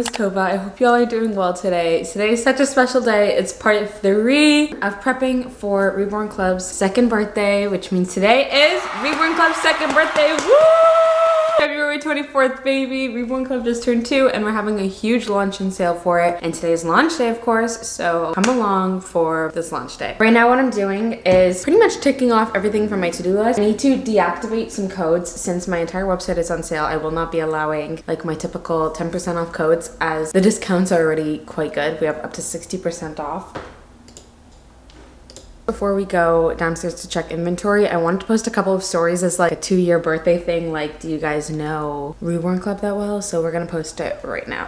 is Tova. I hope you all are doing well today. Today is such a special day. It's part three of prepping for Reborn Club's second birthday, which means today is Reborn Club's second birthday. Woo! February 24th, baby. Reborn Club just turned two and we're having a huge launch and sale for it. And today is launch day, of course, so come along for this launch day. Right now, what I'm doing is pretty much ticking off everything from my to-do list. I need to deactivate some codes since my entire website is on sale. I will not be allowing like my typical 10% off codes as the discounts are already quite good. We have up to 60% off. Before we go downstairs to check inventory, I wanted to post a couple of stories as like a two year birthday thing. Like, do you guys know Reborn Club that well? So we're gonna post it right now.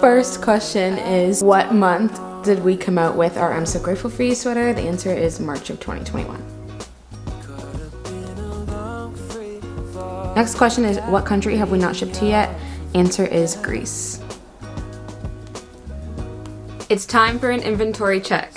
First question is what month did we come out with our I'm So Grateful For You sweater? The answer is March of 2021. Next question is what country have we not shipped to yet? Answer is Greece. It's time for an inventory check.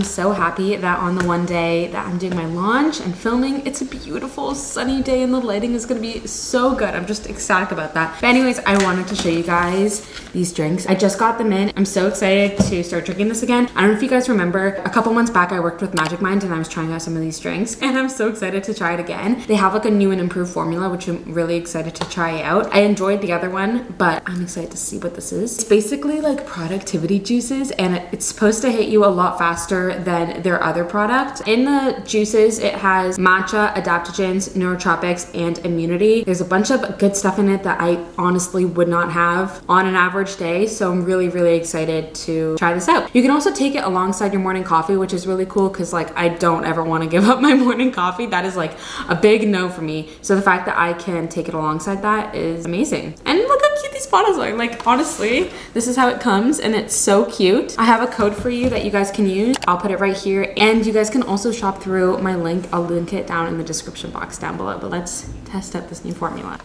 I'm so happy that on the one day that I'm doing my launch and filming, it's a beautiful sunny day and the lighting is gonna be so good. I'm just ecstatic about that. But anyways, I wanted to show you guys these drinks. I just got them in. I'm so excited to start drinking this again. I don't know if you guys remember, a couple months back I worked with Magic Mind and I was trying out some of these drinks and I'm so excited to try it again. They have like a new and improved formula, which I'm really excited to try out. I enjoyed the other one, but I'm excited to see what this is. It's basically like productivity juices and it's supposed to hit you a lot faster than their other product. In the juices, it has matcha, adaptogens, neurotropics, and immunity. There's a bunch of good stuff in it that I honestly would not have on an average day. So I'm really, really excited to try this out. You can also take it alongside your morning coffee, which is really cool because like I don't ever want to give up my morning coffee. That is like a big no for me. So the fact that I can take it alongside that is amazing. And look cute these bottles are. Like honestly, this is how it comes and it's so cute. I have a code for you that you guys can use. I'll put it right here and you guys can also shop through my link. I'll link it down in the description box down below. But let's test out this new formula.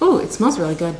Oh, it smells really good.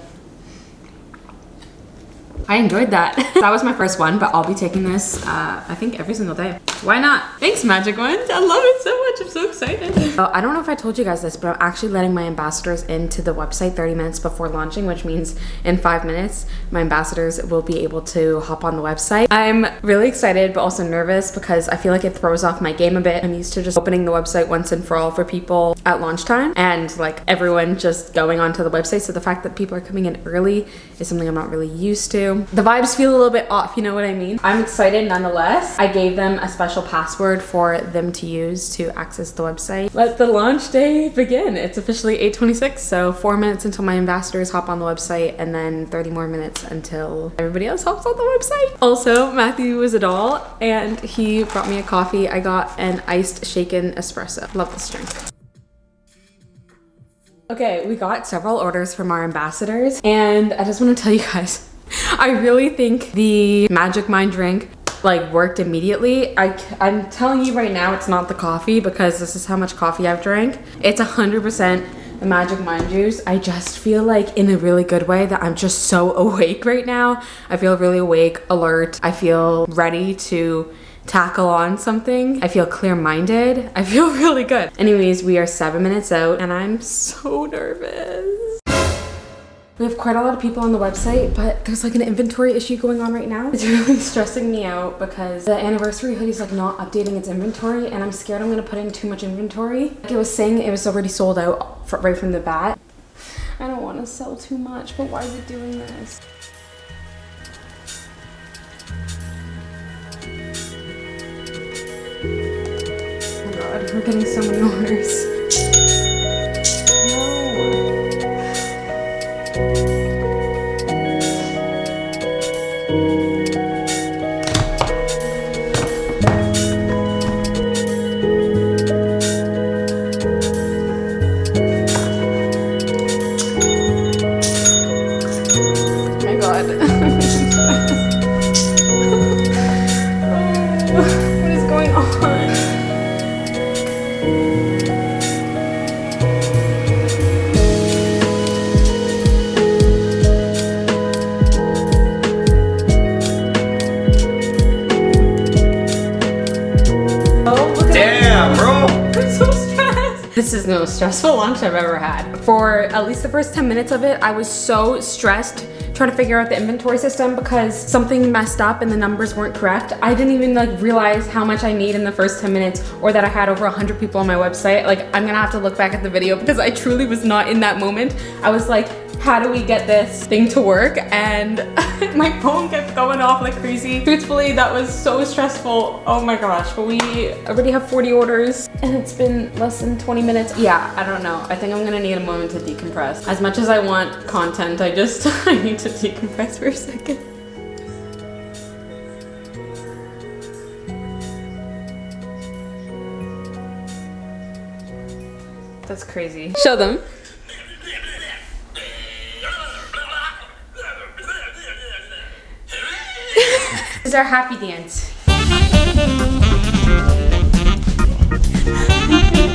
I enjoyed that. that was my first one, but I'll be taking this, uh, I think every single day. Why not? Thanks, Magic Wand. I love it so much. I'm so excited. Uh, I don't know if I told you guys this, but I'm actually letting my ambassadors into the website 30 minutes before launching, which means in five minutes, my ambassadors will be able to hop on the website. I'm really excited, but also nervous because I feel like it throws off my game a bit. I'm used to just opening the website once and for all for people at launch time and like everyone just going onto the website. So the fact that people are coming in early is something I'm not really used to. The vibes feel a little bit off, you know what I mean? I'm excited nonetheless. I gave them a special password for them to use to access the website. Let the launch day begin. It's officially 8.26, so four minutes until my ambassadors hop on the website and then 30 more minutes until everybody else hops on the website. Also, Matthew was a doll and he brought me a coffee. I got an iced shaken espresso. Love this drink. Okay, we got several orders from our ambassadors and I just want to tell you guys I really think the Magic Mind drink like worked immediately. I, I'm telling you right now, it's not the coffee because this is how much coffee I've drank. It's 100% the Magic Mind juice. I just feel like in a really good way that I'm just so awake right now. I feel really awake, alert. I feel ready to tackle on something. I feel clear-minded. I feel really good. Anyways, we are seven minutes out and I'm so nervous. We have quite a lot of people on the website, but there's like an inventory issue going on right now. It's really stressing me out because the anniversary hoodie is like not updating its inventory and I'm scared I'm gonna put in too much inventory. Like it was saying it was already sold out for, right from the bat. I don't wanna sell too much, but why is it doing this? Oh god, we're getting so many orders. This is the most stressful lunch I've ever had. For at least the first 10 minutes of it, I was so stressed trying to figure out the inventory system because something messed up and the numbers weren't correct. I didn't even like realize how much I made in the first 10 minutes or that I had over 100 people on my website. Like I'm gonna have to look back at the video because I truly was not in that moment. I was like, how do we get this thing to work? And my phone kept going off like crazy. Truthfully, that was so stressful. Oh my gosh, but we already have 40 orders and it's been less than 20 minutes. Yeah, I don't know. I think I'm gonna need a moment to decompress. As much as I want content, I just, I need to decompress for a second. That's crazy. Show them. This is our happy dance. we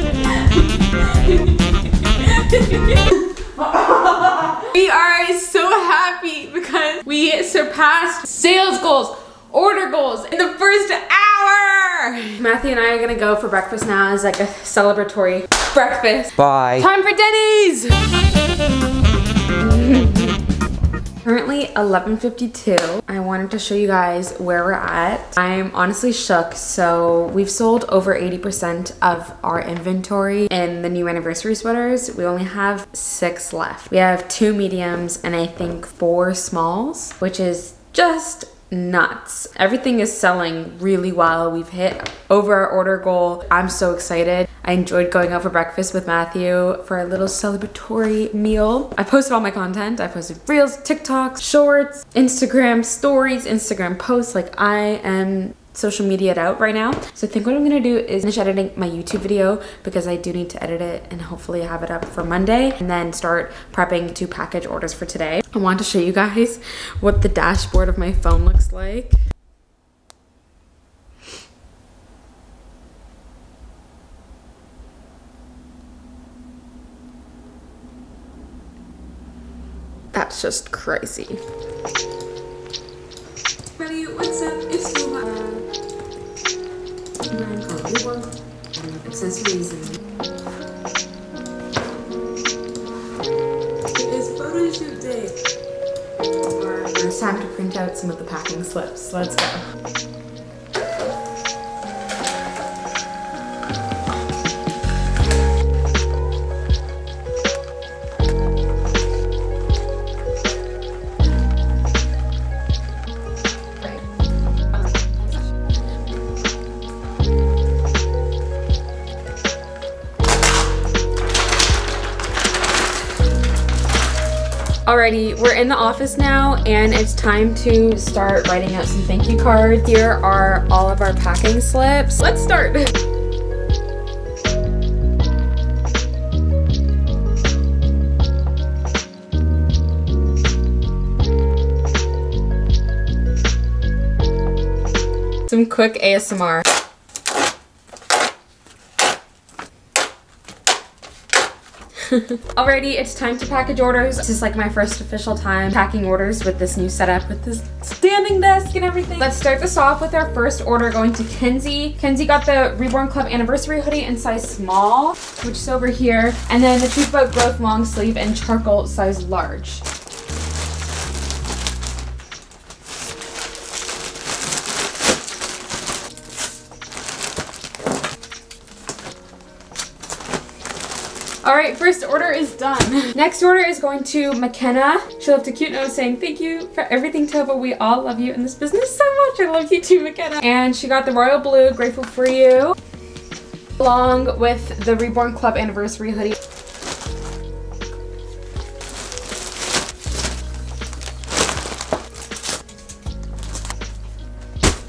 are so happy because we surpassed sales goals, order goals in the first hour. Matthew and I are gonna go for breakfast now as like a celebratory breakfast. Bye. Time for Denny's! 11.52. I wanted to show you guys where we're at. I'm honestly shook. So we've sold over 80% of our inventory in the new anniversary sweaters. We only have six left. We have two mediums and I think four smalls, which is just nuts. Everything is selling really well. We've hit over our order goal. I'm so excited. I enjoyed going out for breakfast with Matthew for a little celebratory meal. I posted all my content. I posted reels, TikToks, shorts, Instagram stories, Instagram posts. Like I am social media out right now. So I think what I'm gonna do is finish editing my YouTube video because I do need to edit it and hopefully have it up for Monday and then start prepping to package orders for today. I want to show you guys what the dashboard of my phone looks like. That's just crazy. Ready, what's up? It's brand called Reborn Club and accessories and it is photo shoot day. It's time to print out some of the packing slips. Let's go. We're in the office now and it's time to start writing out some thank you cards. Here are all of our packing slips. Let's start. Some quick ASMR. Alrighty, it's time to package orders. This is like my first official time packing orders with this new setup with this standing desk and everything. Let's start this off with our first order going to Kenzie. Kenzie got the Reborn Club anniversary hoodie in size small, which is over here, and then the Truth About Growth long sleeve in charcoal size large. First order is done. Next order is going to McKenna. She left a cute note saying, thank you for everything, Tova. We all love you in this business so much. I love you too, McKenna. And she got the royal blue, grateful for you, along with the Reborn Club anniversary hoodie.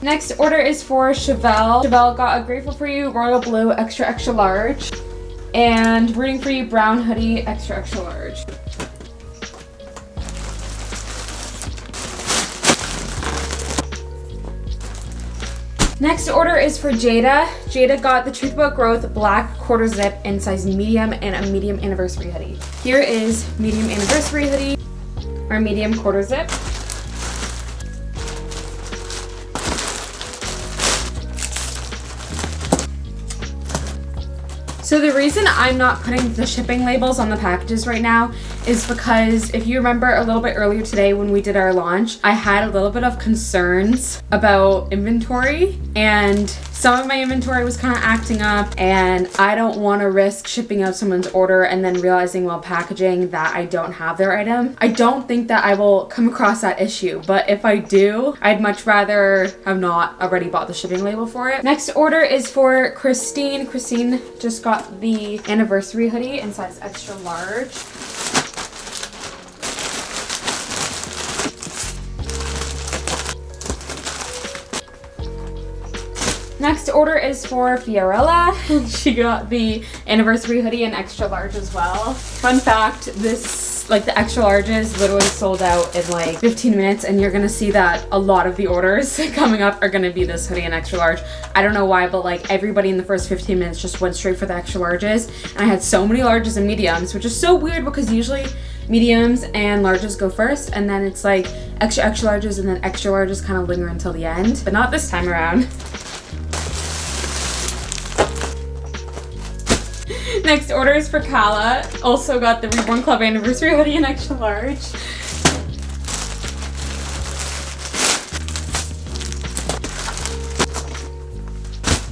Next order is for Chevelle. Chevelle got a Grateful For You Royal Blue Extra Extra Large and Rooting For You brown hoodie, extra, extra large. Next order is for Jada. Jada got the Truth About Growth black quarter zip in size medium and a medium anniversary hoodie. Here is medium anniversary hoodie, our medium quarter zip. So the reason I'm not putting the shipping labels on the packages right now is because if you remember a little bit earlier today when we did our launch, I had a little bit of concerns about inventory and some of my inventory was kind of acting up and I don't want to risk shipping out someone's order and then realizing while packaging that I don't have their item. I don't think that I will come across that issue, but if I do, I'd much rather have not already bought the shipping label for it. Next order is for Christine. Christine just got the anniversary hoodie in size extra large. Next order is for Fiorella. she got the anniversary hoodie in extra large as well. Fun fact, this, like the extra larges literally sold out in like 15 minutes and you're gonna see that a lot of the orders coming up are gonna be this hoodie in extra large. I don't know why, but like everybody in the first 15 minutes just went straight for the extra larges. And I had so many larges and mediums, which is so weird because usually mediums and larges go first and then it's like extra extra larges and then extra larges kind of linger until the end, but not this time around. Next order is for Kala. Also got the Reborn Club anniversary hoodie in extra large.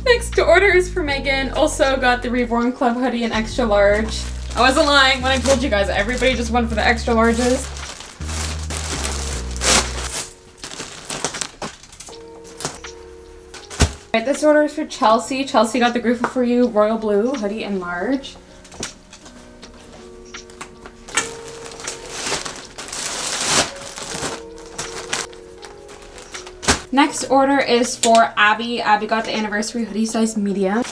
Next order is for Megan. Also got the Reborn Club hoodie in extra large. I wasn't lying when I told you guys everybody just went for the extra larges. This order is for Chelsea. Chelsea got the Grateful For You Royal Blue hoodie in large. Next order is for Abby. Abby got the anniversary hoodie size medium.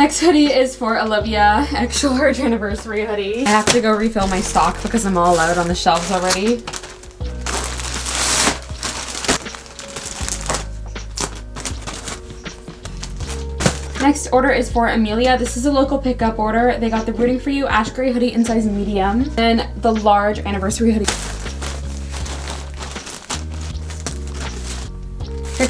Next hoodie is for Olivia, actual large anniversary hoodie. I have to go refill my stock because I'm all out on the shelves already. Next order is for Amelia. This is a local pickup order. They got the Rooting For You ash gray hoodie in size medium and the large anniversary hoodie.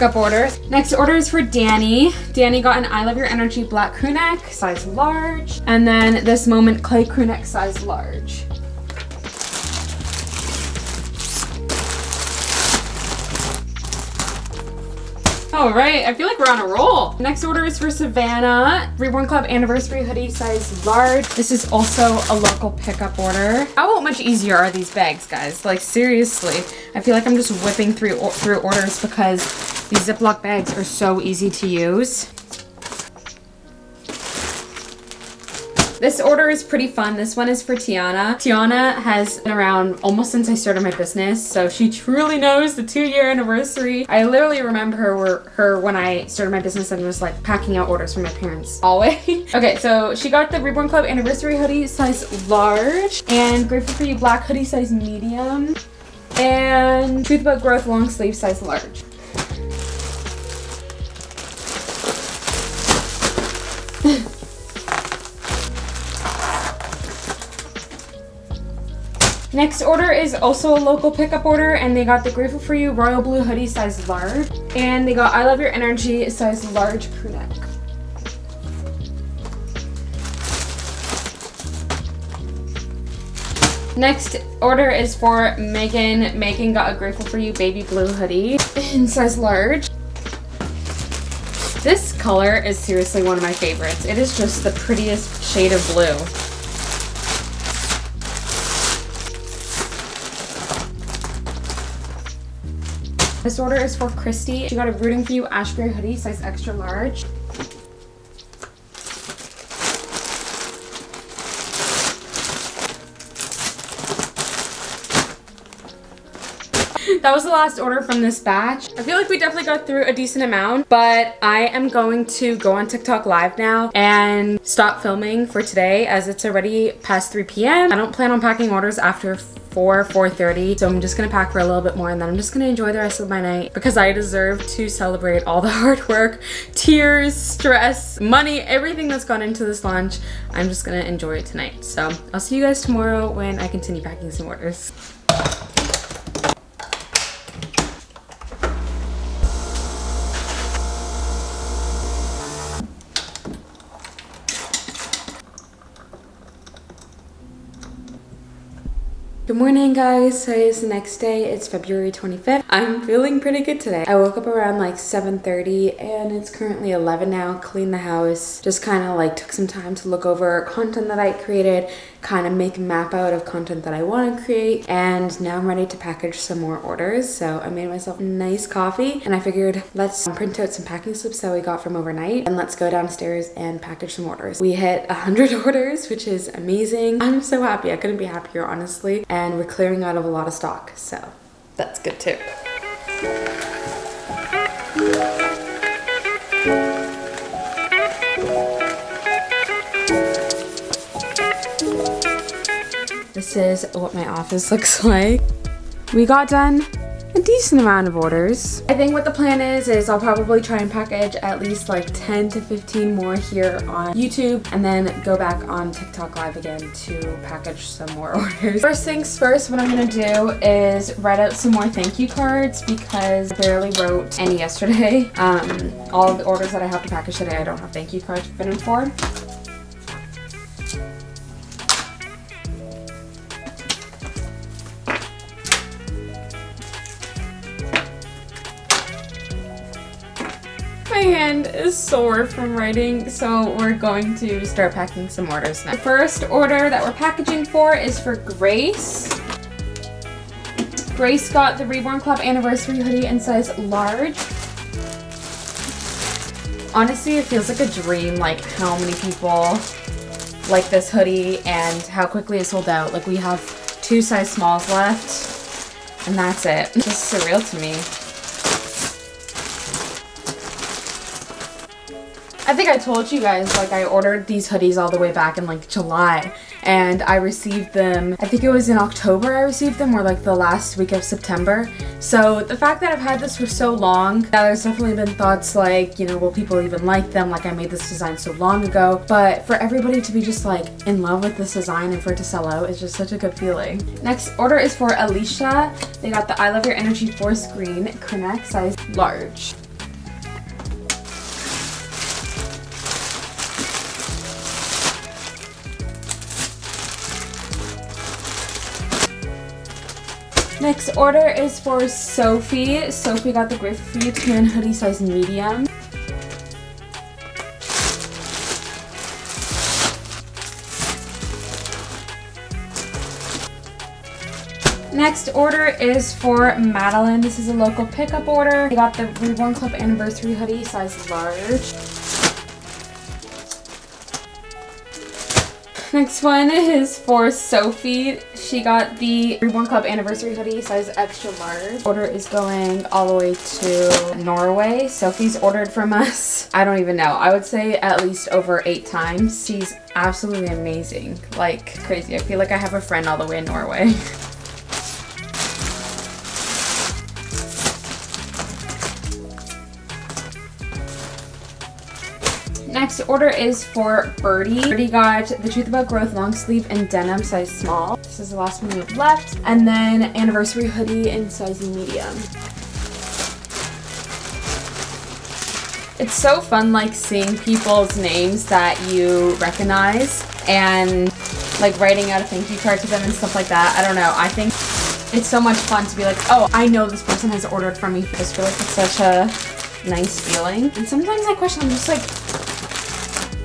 Pickup order. Next order is for Danny. Danny got an I Love Your Energy black crew neck, size large. And then this Moment clay crew neck, size large. All right, I feel like we're on a roll. Next order is for Savannah. Reborn Club anniversary hoodie size large. This is also a local pickup order. How much easier are these bags, guys? Like seriously, I feel like I'm just whipping through, through orders because these Ziploc bags are so easy to use. This order is pretty fun. This one is for Tiana. Tiana has been around almost since I started my business, so she truly knows the two year anniversary. I literally remember her, her when I started my business and was like packing out orders for my parents always. okay, so she got the Reborn Club anniversary hoodie size large and Grateful For You black hoodie size medium and Truth About Growth long sleeve size large. Next order is also a local pickup order and they got the Grateful For You Royal Blue hoodie size large and they got I Love Your Energy size large crew neck. Next order is for Megan. Megan got a Grateful For You baby blue hoodie in size large. This color is seriously one of my favorites. It is just the prettiest shade of blue. This order is for Christy. She got a Rooting For You ash gray hoodie, size extra large. that was the last order from this batch. I feel like we definitely got through a decent amount, but I am going to go on TikTok live now and stop filming for today as it's already past 3 p.m. I don't plan on packing orders after 4, 4.30. So I'm just gonna pack for a little bit more and then I'm just gonna enjoy the rest of my night because I deserve to celebrate all the hard work, tears, stress, money, everything that's gone into this launch. I'm just gonna enjoy it tonight. So I'll see you guys tomorrow when I continue packing some orders. Good morning guys, today is the next day, it's February 25th. I'm feeling pretty good today. I woke up around like 7.30 and it's currently 11 now, cleaned the house, just kind of like took some time to look over content that I created, kind of make a map out of content that I want to create and now I'm ready to package some more orders. So I made myself nice coffee and I figured let's print out some packing slips that we got from overnight and let's go downstairs and package some orders. We hit 100 orders, which is amazing. I'm so happy. I couldn't be happier, honestly. And and we're clearing out of a lot of stock. So that's good too. This is what my office looks like. We got done a decent amount of orders. I think what the plan is, is I'll probably try and package at least like 10 to 15 more here on YouTube and then go back on TikTok live again to package some more orders. First things first, what I'm gonna do is write out some more thank you cards because I barely wrote any yesterday. Um, all the orders that I have to package today, I don't have thank you cards written for. Sore from writing, so we're going to start packing some orders now. The first order that we're packaging for is for Grace. Grace got the Reborn Club anniversary hoodie in size large. Honestly, it feels like a dream, like how many people like this hoodie and how quickly it sold out. Like we have two size smalls left and that's it. It's just surreal to me. I think I told you guys, like, I ordered these hoodies all the way back in, like, July. And I received them, I think it was in October I received them, or, like, the last week of September. So, the fact that I've had this for so long, yeah, there's definitely been thoughts like, you know, will people even like them? Like, I made this design so long ago. But for everybody to be just, like, in love with this design and for it to sell out is just such a good feeling. Next order is for Alicia. They got the I Love Your Energy Force Green Connect size large. Next order is for Sophie. Sophie got the for tan hoodie size medium. Next order is for Madeline. This is a local pickup order. I got the Reborn Club anniversary hoodie size large. Next one is for Sophie. She got the Reborn Club anniversary hoodie, size extra large. Order is going all the way to Norway. Sophie's ordered from us. I don't even know. I would say at least over eight times. She's absolutely amazing. Like crazy. I feel like I have a friend all the way in Norway. Next order is for Birdie. Birdie got the Truth About Growth long sleeve in denim size small. This is the last one we have left. And then anniversary hoodie in size medium. It's so fun like seeing people's names that you recognize and like writing out a thank you card to them and stuff like that. I don't know. I think it's so much fun to be like, oh, I know this person has ordered from me. I just feel like it's such a nice feeling. And sometimes I question, I'm just like,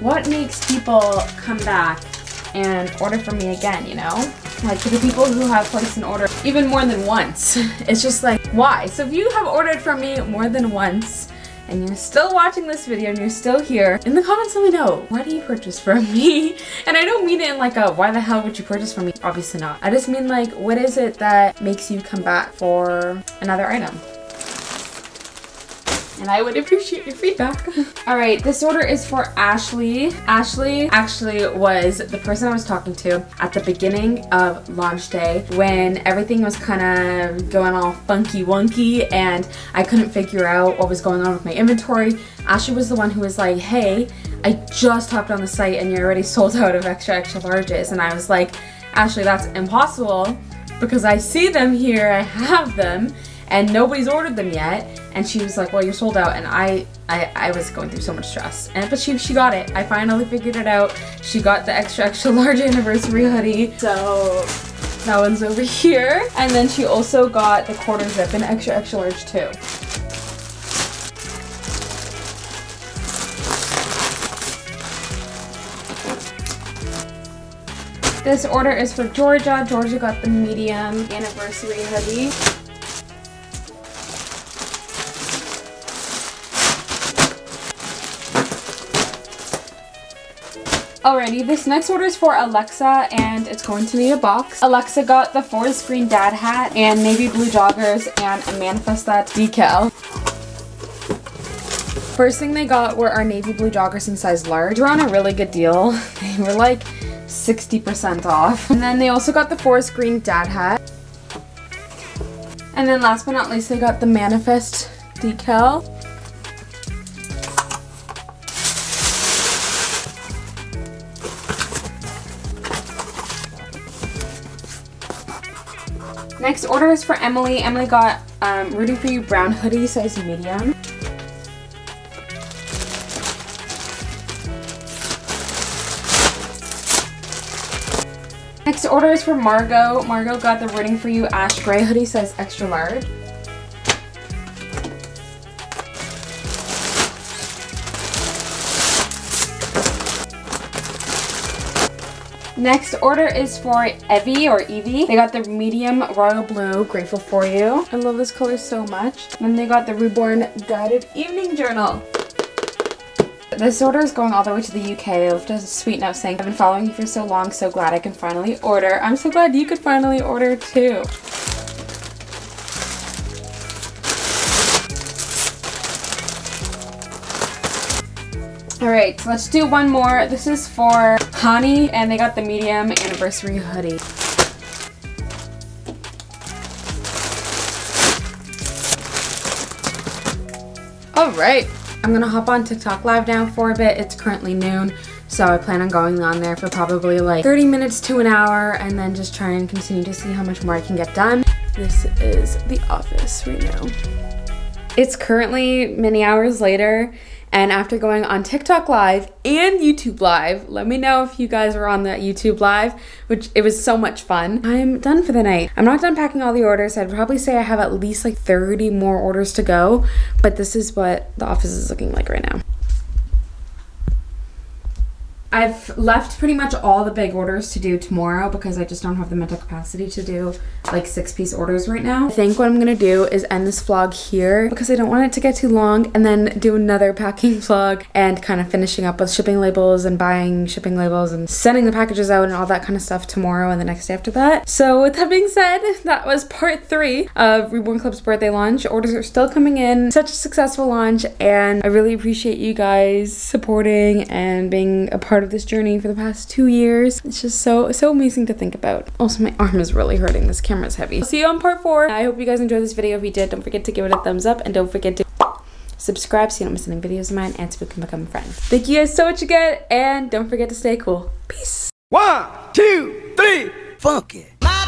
what makes people come back and order from me again, you know? Like for the people who have placed an order even more than once, it's just like, why? So if you have ordered from me more than once, and you're still watching this video and you're still here, in the comments let me know, why do you purchase from me? And I don't mean it in like a, why the hell would you purchase from me? Obviously not. I just mean like, what is it that makes you come back for another item? And I would appreciate your feedback. All right, this order is for Ashley. Ashley actually was the person I was talking to at the beginning of launch day when everything was kind of going all funky wonky and I couldn't figure out what was going on with my inventory. Ashley was the one who was like, hey, I just hopped on the site and you're already sold out of extra extra larges. And I was like, Ashley, that's impossible because I see them here, I have them and nobody's ordered them yet. And she was like, well, you're sold out. And I, I, I was going through so much stress. And but she, she got it. I finally figured it out. She got the extra, extra large anniversary hoodie. So that one's over here. And then she also got the quarter zip in extra, extra large too. This order is for Georgia. Georgia got the medium anniversary hoodie. Alrighty, this next order is for Alexa and it's going to need a box. Alexa got the forest green dad hat and navy blue joggers and a Manifest That decal. First thing they got were our navy blue joggers in size large. We're on a really good deal. They were like 60% off. And then they also got the forest green dad hat. And then last but not least, they got the Manifest decal. Next order is for Emily. Emily got um, Rooting For You brown hoodie, size medium. Next order is for Margot. Margot got the Rooting For You ash gray hoodie, size extra large. Next order is for Evie or Evie. They got the medium royal blue, Grateful For You. I love this color so much. Then they got the Reborn Guided Evening Journal. This order is going all the way to the UK. They left a sweet note saying, I've been following you for so long, so glad I can finally order. I'm so glad you could finally order too. Alright, so let's do one more. This is for Hani, and they got the medium anniversary hoodie. Alright, I'm gonna hop on TikTok live now for a bit. It's currently noon, so I plan on going on there for probably like 30 minutes to an hour and then just try and continue to see how much more I can get done. This is the office right now. It's currently many hours later and after going on TikTok Live and YouTube Live, let me know if you guys were on that YouTube Live, which it was so much fun. I'm done for the night. I'm not done packing all the orders. I'd probably say I have at least like 30 more orders to go, but this is what the office is looking like right now. I've left pretty much all the big orders to do tomorrow because I just don't have the mental capacity to do like six piece orders right now. I think what I'm gonna do is end this vlog here because I don't want it to get too long and then do another packing vlog and kind of finishing up with shipping labels and buying shipping labels and sending the packages out and all that kind of stuff tomorrow and the next day after that. So with that being said, that was part three of Reborn Club's birthday launch. Orders are still coming in. Such a successful launch and I really appreciate you guys supporting and being a part of this journey for the past two years. It's just so, so amazing to think about. Also, my arm is really hurting. This camera's heavy. I'll see you on part four. I hope you guys enjoyed this video. If you did, don't forget to give it a thumbs up and don't forget to subscribe so you don't miss any videos of mine and so we can become a friend. Thank you guys so much again and don't forget to stay cool. Peace. One, two, three, funky. My